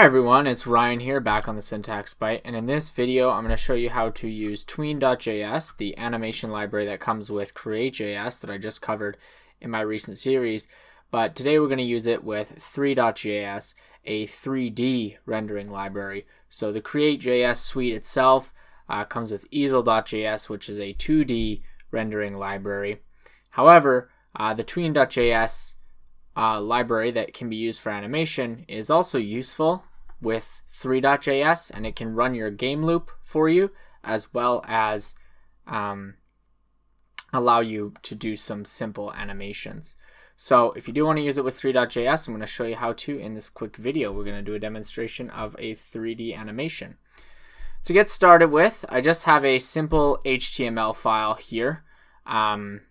Hi everyone, it's Ryan here back on the SyntaxByte and in this video I'm going to show you how to use tween.js, the animation library that comes with create.js that I just covered in my recent series, but today we're going to use it with three.js, a 3D rendering library. So the create.js suite itself uh, comes with easel.js which is a 2D rendering library. However, uh, the tween.js uh, library that can be used for animation is also useful with three.js and it can run your game loop for you as well as um, allow you to do some simple animations. So if you do want to use it with three.js, I'm going to show you how to in this quick video. We're going to do a demonstration of a 3D animation. To get started with, I just have a simple HTML file here. Um,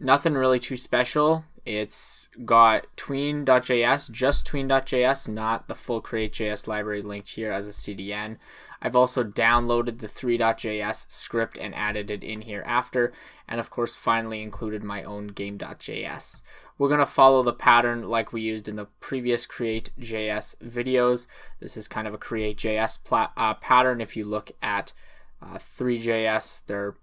nothing really too special. It's got tween.js, just tween.js, not the full create.js library linked here as a CDN. I've also downloaded the three.js script and added it in here after, and of course finally included my own game.js. We're going to follow the pattern like we used in the previous create.js videos. This is kind of a create.js uh, pattern. If you look at uh, three.js, their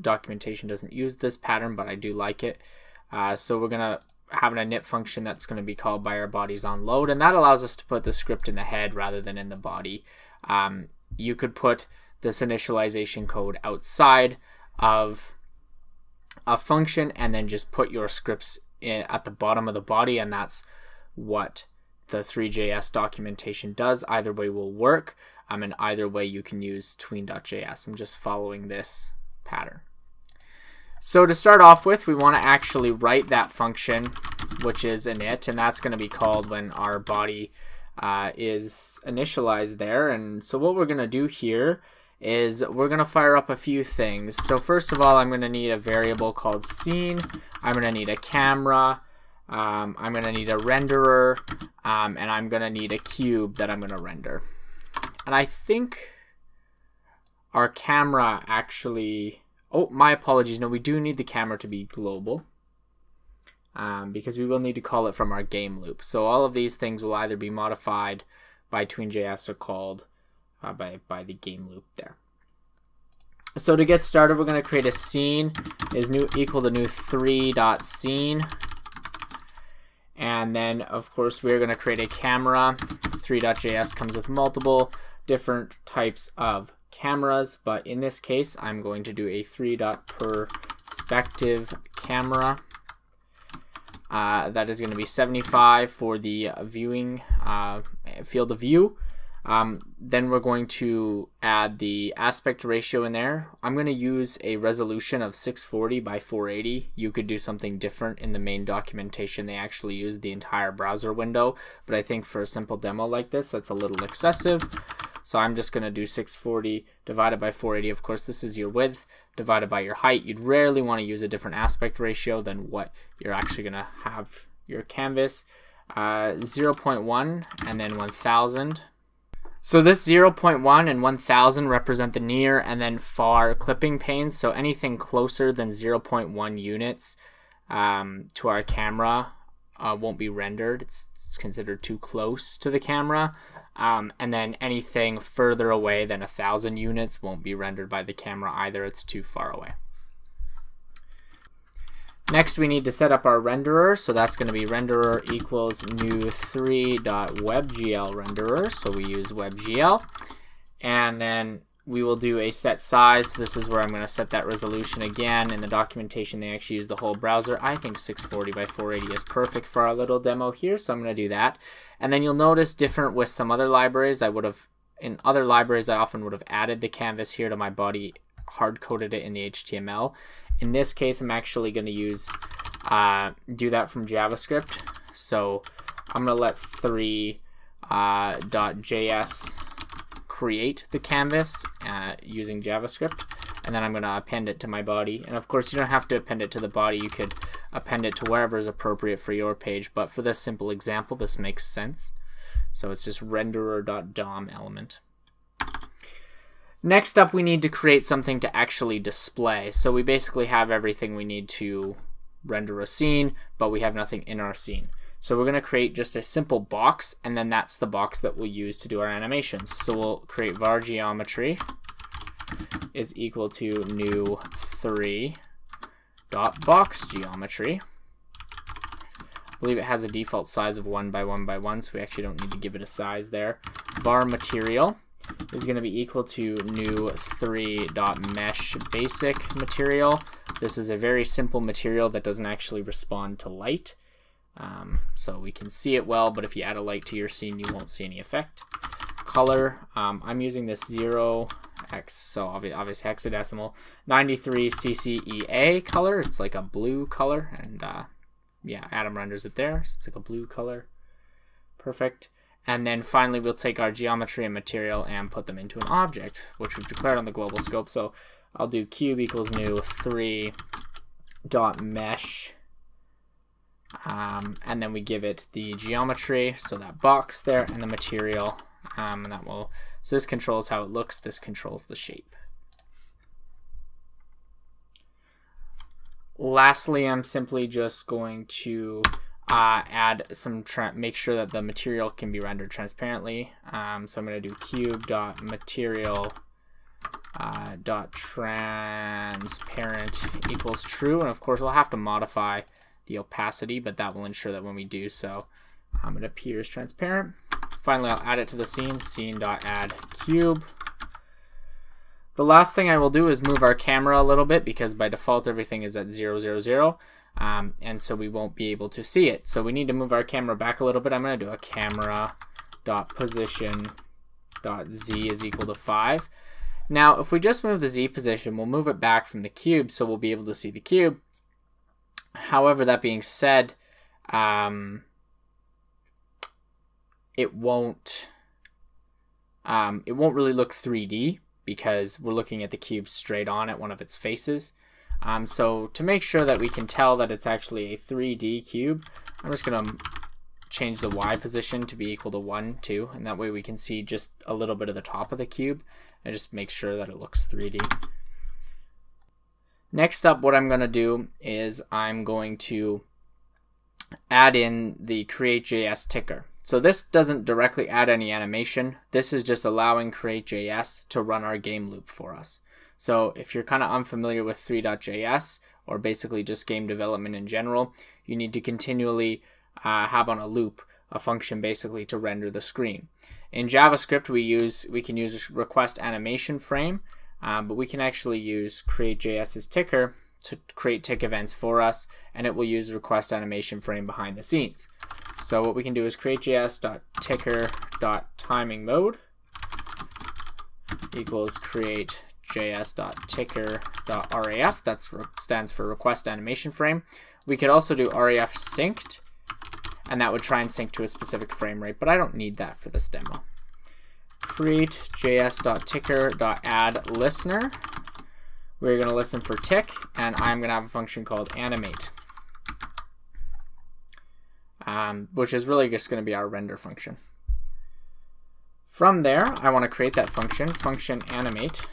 documentation doesn't use this pattern, but I do like it. Uh, so we're going to have an init function that's going to be called by our bodies on load, and that allows us to put the script in the head rather than in the body. Um, you could put this initialization code outside of a function and then just put your scripts in, at the bottom of the body, and that's what the three.js documentation does. Either way will work, um, and either way you can use tween.js. I'm just following this pattern. So to start off with, we want to actually write that function, which is init, and that's going to be called when our body uh, is initialized there. And so what we're going to do here is we're going to fire up a few things. So first of all, I'm going to need a variable called scene. I'm going to need a camera. Um, I'm going to need a renderer. Um, and I'm going to need a cube that I'm going to render. And I think our camera actually Oh, my apologies. No, we do need the camera to be global. Um, because we will need to call it from our game loop. So all of these things will either be modified by tween.js or called uh, by, by the game loop there. So to get started, we're going to create a scene is new equal to new 3.scene. And then, of course, we're going to create a camera. Three.js comes with multiple different types of cameras, but in this case, I'm going to do a 3 dot perspective camera. Uh, that is going to be 75 for the viewing uh, field of view. Um, then we're going to add the aspect ratio in there. I'm going to use a resolution of 640 by 480. You could do something different in the main documentation. They actually use the entire browser window, but I think for a simple demo like this, that's a little excessive. So I'm just going to do 640 divided by 480. Of course, this is your width divided by your height. You'd rarely want to use a different aspect ratio than what you're actually going to have your canvas. Uh, 0.1 and then 1000. So this 0.1 and 1000 represent the near and then far clipping planes. So anything closer than 0.1 units um, to our camera uh, won't be rendered. It's, it's, considered too close to the camera. Um, and then anything further away than a thousand units won't be rendered by the camera either. It's too far away. Next, we need to set up our renderer. So that's going to be renderer equals new 3.webgl renderer. So we use WebGL. And then we will do a set size. This is where I'm going to set that resolution again. In the documentation, they actually use the whole browser. I think 640 by 480 is perfect for our little demo here, so I'm going to do that. And then you'll notice different with some other libraries. I would have, in other libraries, I often would have added the canvas here to my body, hard-coded it in the HTML. In this case, I'm actually going to use, uh, do that from JavaScript. So I'm going to let three.js uh, create the canvas uh, using JavaScript and then I'm going to append it to my body. And of course you don't have to append it to the body. You could append it to wherever is appropriate for your page. But for this simple example this makes sense. So it's just renderer.dom element. Next up we need to create something to actually display. So we basically have everything we need to render a scene but we have nothing in our scene So we're going to create just a simple box, and then that's the box that we'll use to do our animations. So we'll create var geometry is equal to new 3 dot box geometry. I believe it has a default size of 1 by 1 by 1, so we actually don't need to give it a size there. var material is going to be equal to new 3 dot mesh basic material. This is a very simple material that doesn't actually respond to light. Um, so we can see it well, but if you add a light to your scene, you won't see any effect. Color, um, I'm using this 0 x, so obvious hexadecimal, 93 CCEA color. It's like a blue color, and uh, yeah, Atom renders it there, so it's like a blue color. Perfect. And then finally, we'll take our geometry and material and put them into an object, which we've declared on the global scope. So I'll do cube equals new 3 dot mesh um, and then we give it the geometry, so that box there, and the material, um, and that will, so this controls how it looks, this controls the shape. Lastly, I'm simply just going to uh, add some, make sure that the material can be rendered transparently. Um, so I'm going to do cube dot material uh, dot transparent equals true, and of course we'll have to modify the opacity, but that will ensure that when we do so, um, it appears transparent. Finally, I'll add it to the scene, scene.add cube. The last thing I will do is move our camera a little bit because by default everything is at 0, 0, 0. Um, and so we won't be able to see it. So we need to move our camera back a little bit. I'm going to do a camera dot position dot z is equal to 5. Now, if we just move the z position, we'll move it back from the cube so we'll be able to see the cube. However, that being said, um, it won't um, it won't really look 3D because we're looking at the cube straight on at one of its faces. Um, so to make sure that we can tell that it's actually a 3D cube, I'm just going to change the Y position to be equal to 1, 2, and that way we can see just a little bit of the top of the cube and just make sure that it looks 3D. Next up, what I'm going to do is I'm going to add in the create.js ticker. So this doesn't directly add any animation. This is just allowing create.js to run our game loop for us. So if you're kind of unfamiliar with three.js or basically just game development in general, you need to continually uh, have on a loop a function basically to render the screen. In JavaScript, we use we can use request animation frame um, but we can actually use create.js's ticker to create tick events for us, and it will use request animation frame behind the scenes. So what we can do is create.js.ticker.timing mode equals create.js.ticker.raf. That stands for request animation frame. We could also do raf synced, and that would try and sync to a specific frame rate, but I don't need that for this demo create js.ticker.add listener. We're going to listen for tick, and I'm going to have a function called animate, um, which is really just going to be our render function. From there, I want to create that function, function animate,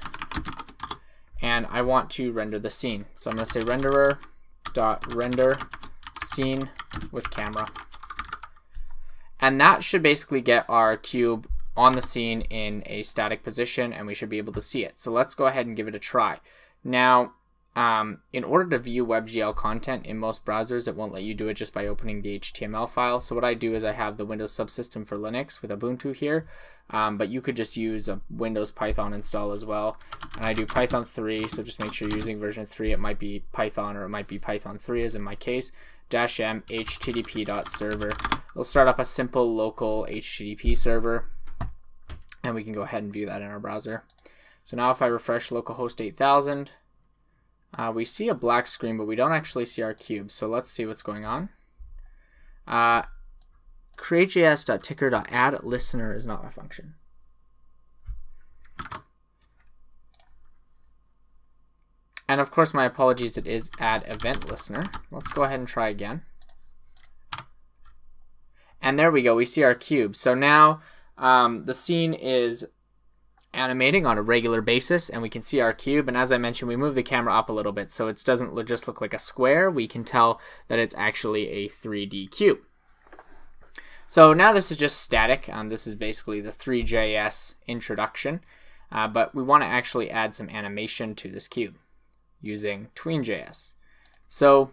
and I want to render the scene. So I'm going to say renderer dot render scene with camera. And that should basically get our cube on the scene in a static position and we should be able to see it. So let's go ahead and give it a try. Now, um, in order to view WebGL content in most browsers, it won't let you do it just by opening the HTML file. So what I do is I have the Windows subsystem for Linux with Ubuntu here, um, but you could just use a Windows Python install as well. And I do Python 3, so just make sure you're using version 3. It might be Python or it might be Python 3 as in my case. Dash m http.server. It'll start up a simple local HTTP server and we can go ahead and view that in our browser. So now if I refresh localhost 8000, uh, we see a black screen, but we don't actually see our cube. So let's see what's going on. Uh, createjs.ticker.add listener is not a function. And of course, my apologies, it is add event listener. Let's go ahead and try again. And there we go, we see our cube. So now um, the scene is animating on a regular basis and we can see our cube and as I mentioned we move the camera up a little bit so it doesn't just look like a square we can tell that it's actually a 3D cube So now this is just static. Um, this is basically the three.js introduction, uh, but we want to actually add some animation to this cube using Tween.js. So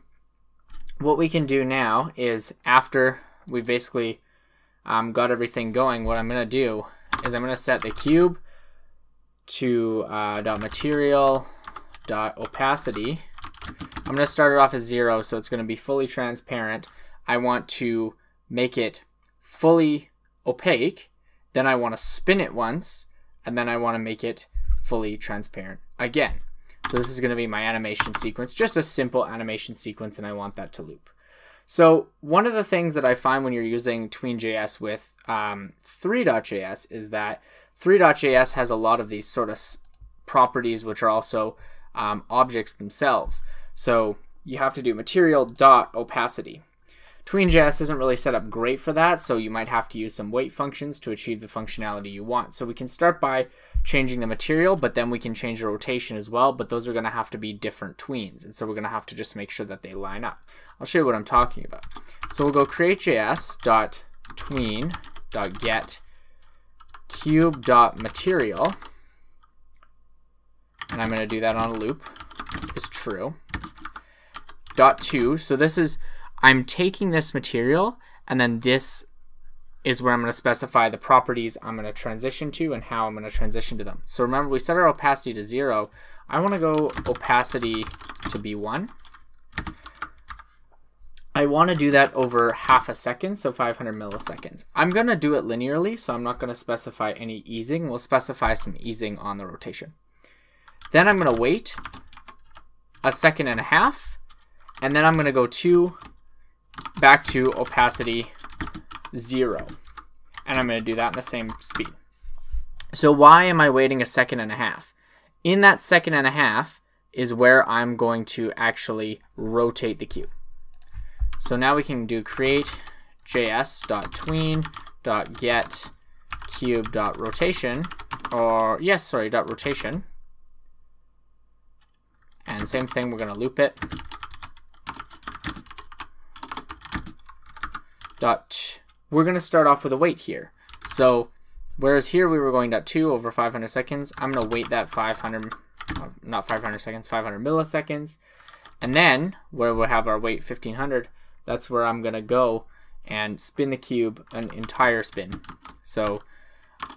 what we can do now is after we basically um, got everything going, what I'm going to do is I'm going to set the cube to uh, dot material dot opacity. I'm going to start it off as zero, so it's going to be fully transparent. I want to make it fully opaque. Then I want to spin it once, and then I want to make it fully transparent again. So this is going to be my animation sequence, just a simple animation sequence, and I want that to loop. So one of the things that I find when you're using Tween.js with um, three.js is that three.js has a lot of these sort of properties which are also um, objects themselves. So you have to do material dot opacity. Tween.js isn't really set up great for that, so you might have to use some weight functions to achieve the functionality you want. So we can start by changing the material, but then we can change the rotation as well, but those are going to have to be different tweens, and so we're going to have to just make sure that they line up. I'll show you what I'm talking about. So we'll go create.js.tween.get cube.material, and I'm going to do that on a loop, is true. Dot two, so this is I'm taking this material and then this is where I'm going to specify the properties I'm going to transition to and how I'm going to transition to them. So remember we set our opacity to zero. I want to go opacity to be one. I want to do that over half a second, so 500 milliseconds. I'm going to do it linearly, so I'm not going to specify any easing. We'll specify some easing on the rotation. Then I'm going to wait a second and a half, and then I'm going to go to back to opacity 0. And I'm going to do that in the same speed. So why am I waiting a second and a half? In that second and a half is where I'm going to actually rotate the cube. So now we can do create js.tween.get cube.rotation or yes, sorry, dot rotation. And same thing, we're going to loop it. dot, we're going to start off with a wait here. So whereas here we were going dot 2 over 500 seconds, I'm going to wait that 500, uh, not 500 seconds, 500 milliseconds. And then where we'll have our wait 1500, that's where I'm going to go and spin the cube an entire spin. So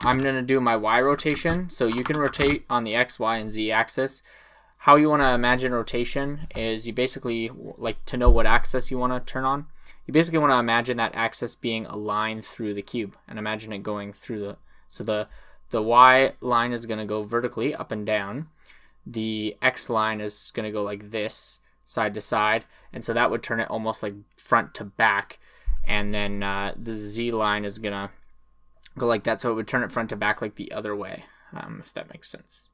I'm going to do my Y rotation. So you can rotate on the X, Y, and Z axis. How you want to imagine rotation is you basically like to know what axis you want to turn on you basically want to imagine that axis being a line through the cube and imagine it going through the so the the y line is going to go vertically up and down the x line is going to go like this side to side and so that would turn it almost like front to back and then uh, the z line is going to go like that so it would turn it front to back like the other way um, if that makes sense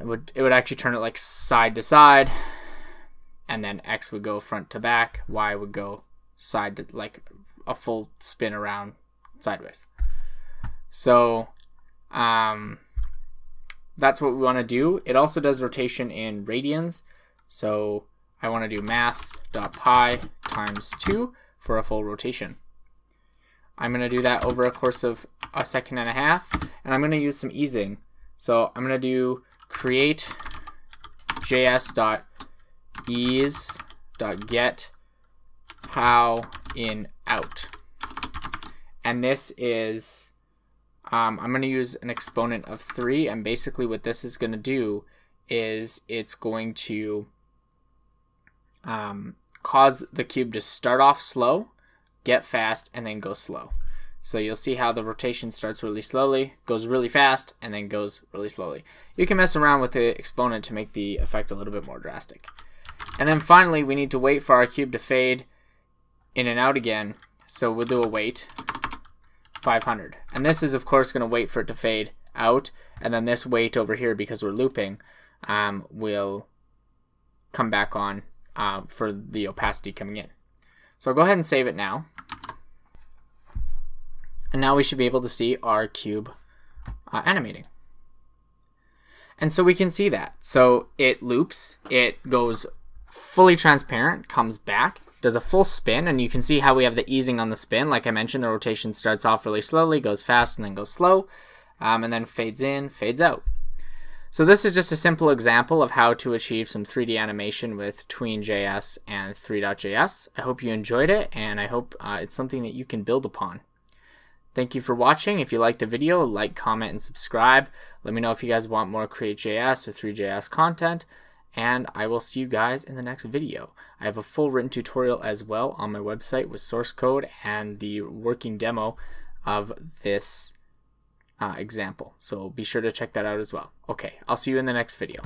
it would it would actually turn it like side to side and then X would go front to back, Y would go side to like a full spin around sideways. So um, that's what we want to do. It also does rotation in radians. So I want to do math.pi times 2 for a full rotation. I'm going to do that over a course of a second and a half, and I'm going to use some easing. So I'm going to do create js dot ease dot get pow in out. And this is um, I'm going to use an exponent of 3 and basically what this is going to do is it's going to um, cause the cube to start off slow get fast and then go slow so you'll see how the rotation starts really slowly goes really fast and then goes really slowly you can mess around with the exponent to make the effect a little bit more drastic and then finally, we need to wait for our cube to fade in and out again. So we'll do a wait 500. And this is, of course, going to wait for it to fade out. And then this wait over here, because we're looping, um, will come back on uh, for the opacity coming in. So I'll go ahead and save it now. And now we should be able to see our cube uh, animating. And so we can see that. So it loops, it goes fully transparent, comes back, does a full spin and you can see how we have the easing on the spin. Like I mentioned, the rotation starts off really slowly, goes fast, and then goes slow, um, and then fades in, fades out. So this is just a simple example of how to achieve some 3D animation with Tween.js and three.js. I hope you enjoyed it and I hope uh, it's something that you can build upon. Thank you for watching. If you liked the video, like, comment, and subscribe. Let me know if you guys want more Create.js or three.js content and I will see you guys in the next video. I have a full written tutorial as well on my website with source code and the working demo of this uh, example. So be sure to check that out as well. Okay, I'll see you in the next video.